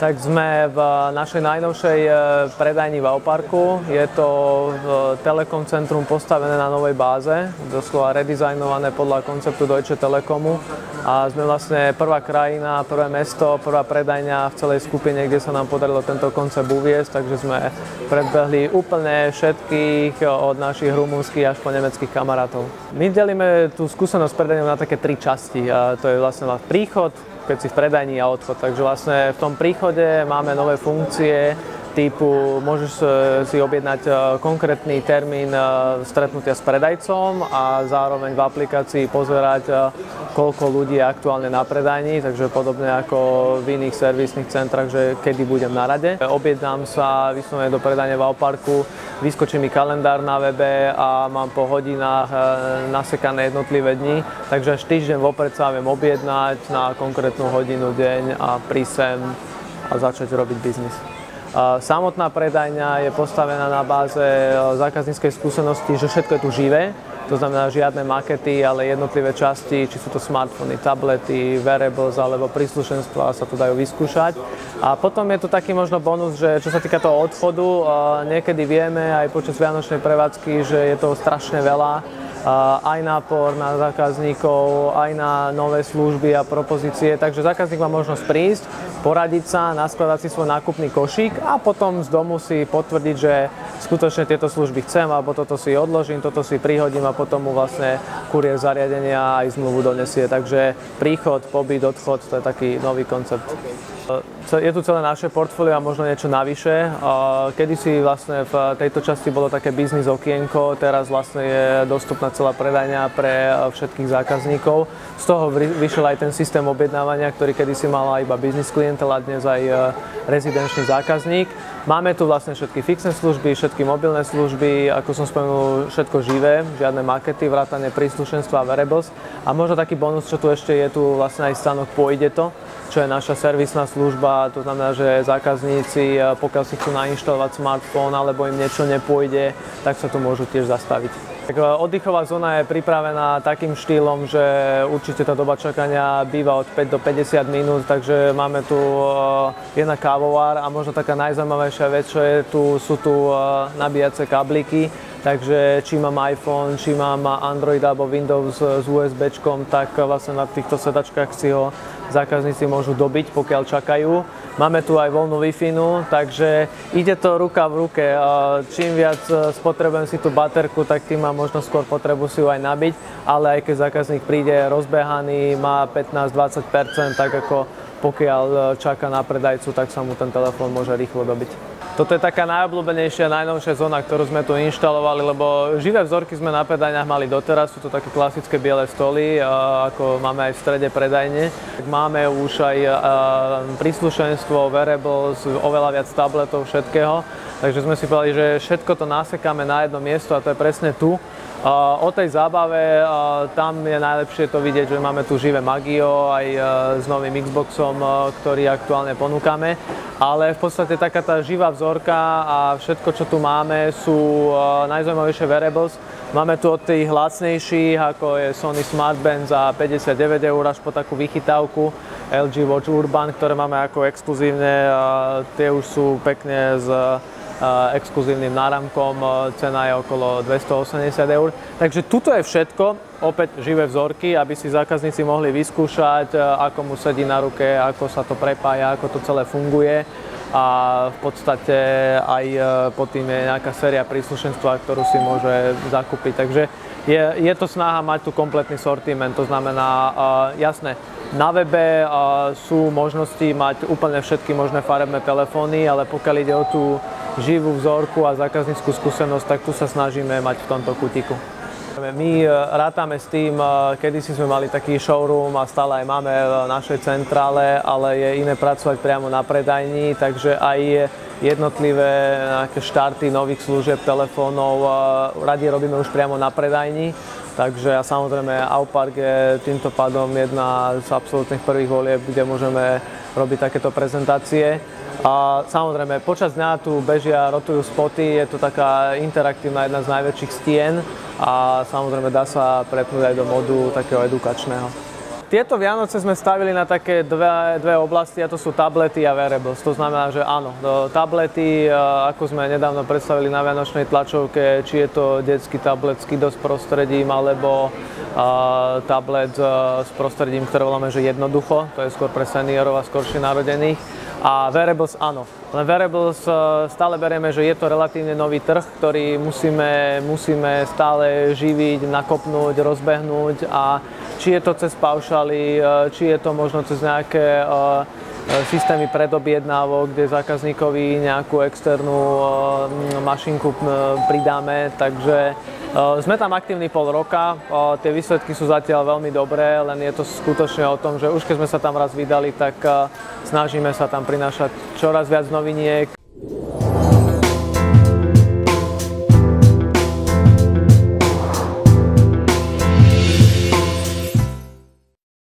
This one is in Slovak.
Tak sme v našej najnovšej e, predajni v Auparku. Je to Telekom centrum postavené na novej báze, doslova redizajnované podľa konceptu Deutsche Telekomu. A sme vlastne prvá krajina, prvé mesto, prvá predajňa v celej skupine, kde sa nám podarilo tento koncept uviesť, takže sme predbehli úplne všetkých od našich rumúnskych až po nemeckých kamarátov. My delíme tú skúsenosť predajňou na také tri časti. A to je vlastne príchod, keď si v predajni a odchod. Takže vlastne v tom príchode máme nové funkcie, typu môžeš e, si objednať e, konkrétny termín e, stretnutia s predajcom a zároveň v aplikácii pozerať, koľko ľudí je aktuálne na predajni, takže podobne ako v iných servisných centrách, že kedy budem na rade. Objednám sa vyslovene do predajne v Alparku, vyskočí mi kalendár na webe a mám po hodinách nasekané jednotlivé dni, takže až týždeň vopred sa viem objednať na konkrétnu hodinu, deň a prísť sem a začať robiť biznis. Samotná predajňa je postavená na báze e, zákazníckej skúsenosti, že všetko je tu živé, to znamená žiadne makety, ale jednotlivé časti, či sú to smartfóny, tablety, wearables alebo príslušenstva sa tu dajú vyskúšať. A potom je tu taký možno bonus, že čo sa týka toho odchodu, e, niekedy vieme aj počas Vianočnej prevádzky, že je toho strašne veľa aj nápor na zákazníkov, aj na nové služby a propozície. Takže zákazník má možnosť prísť, poradiť sa, naskladať si svoj nákupný košík a potom z domu si potvrdiť, že skutočne tieto služby chcem, alebo toto si odložím, toto si prihodím a potom mu vlastne kurier zariadenia aj zmluvu donesie. Takže príchod, pobyt, odchod, to je taký nový koncept. Je tu celé naše portfólio a možno niečo navyše. Kedy si vlastne v tejto časti bolo také biznis okienko, teraz vlastne je dostupná celá predajňa pre všetkých zákazníkov. Z toho vyšiel aj ten systém objednávania, ktorý kedysi mala iba biznis klientel a dnes aj e, rezidenčný zákazník. Máme tu vlastne všetky fixné služby, všetky mobilné služby, ako som spomenul, všetko živé, žiadne makety, vrátane príslušenstva a wearables. A možno taký bonus, čo tu ešte je, tu vlastne aj stanok Pôjde to, čo je naša servisná služba, to znamená, že zákazníci, e, pokiaľ si chcú nainštalovať smartfón alebo im niečo nepôjde, tak sa tu môžu tiež zastaviť. Tak e, oddychová zóna je pripravená takým štýlom, že určite tá doba čakania býva od 5 do 50 minút, takže máme tu e, jedna kávovár a možno taká najzaujímavejšia vec, čo je tu, sú tu nabíjace kabliky, Takže či mám iPhone, či mám Android alebo Windows s USB, tak vlastne na týchto sedačkách si ho zákazníci môžu dobiť, pokiaľ čakajú. Máme tu aj voľnú wi takže ide to ruka v ruke. Čím viac e, spotrebujem si tú baterku, tak tým mám možno skôr potrebu si ju aj nabiť, ale aj keď zákazník príde rozbehaný, má 15-20%, tak ako pokiaľ e, čaká na predajcu, tak sa mu ten telefón môže rýchlo dobiť. Toto je taká najobľúbenejšia, najnovšia zóna, ktorú sme tu inštalovali, lebo živé vzorky sme na predajniach mali doteraz, sú to také klasické biele stoly, ako máme aj v strede predajne. Máme už aj príslušenstvo, wearables, oveľa viac tabletov, všetkého. Takže sme si povedali, že všetko to nasekáme na jedno miesto a to je presne tu. O tej zábave, tam je najlepšie to vidieť, že máme tu živé Magio aj s novým Xboxom, ktorý aktuálne ponúkame. Ale v podstate taká tá živá vzorka a všetko, čo tu máme, sú najzaujímavejšie wearables. Máme tu od tých lacnejších, ako je Sony Smartband za 59 eur až po takú vychytávku LG Watch Urban, ktoré máme ako exkluzívne. Tie už sú pekne z exkluzívnym náramkom, cena je okolo 280 eur. Takže tuto je všetko, opäť živé vzorky, aby si zákazníci mohli vyskúšať, ako mu sedí na ruke, ako sa to prepája, ako to celé funguje a v podstate aj pod tým je nejaká séria príslušenstva, ktorú si môže zakúpiť. Takže je, je to snaha mať tu kompletný sortiment, to znamená, jasné, na webe sú možnosti mať úplne všetky možné farebné telefóny, ale pokiaľ ide o tú živú vzorku a zákazníckú skúsenosť, tak tu sa snažíme mať v tomto kutiku. My e, rátame s tým, e, kedy si sme mali taký showroom a stále aj máme v našej centrále, ale je iné pracovať priamo na predajni, takže aj jednotlivé štarty nových služieb, telefónov e, radi robíme už priamo na predajni. Takže a samozrejme Aupark je týmto pádom jedna z absolútnych prvých volieb, kde môžeme robiť takéto prezentácie. A samozrejme, počas dňa tu bežia, rotujú spoty, je to taká interaktívna jedna z najväčších stien a samozrejme dá sa prepnúť aj do modu takého edukačného. tieto Vianoce sme stavili na také dve, dve oblasti a to sú tablety a wearables. To znamená, že áno, tablety, ako sme nedávno predstavili na Vianočnej tlačovke, či je to detský tablet s Kidos prostredím alebo tablet s prostredím, ktoré voláme, že jednoducho, to je skôr pre seniorov a skoršie narodených a wearables áno. Len wearables e, stále berieme, že je to relatívne nový trh, ktorý musíme, musíme stále živiť, nakopnúť, rozbehnúť a či je to cez paušaly, e, či je to možno cez nejaké e, systémy predobjednávok, kde zákazníkovi nejakú externú mašinku pridáme, takže sme tam aktívni pol roka, tie výsledky sú zatiaľ veľmi dobré, len je to skutočne o tom, že už keď sme sa tam raz vydali, tak snažíme sa tam prinášať čoraz viac noviniek.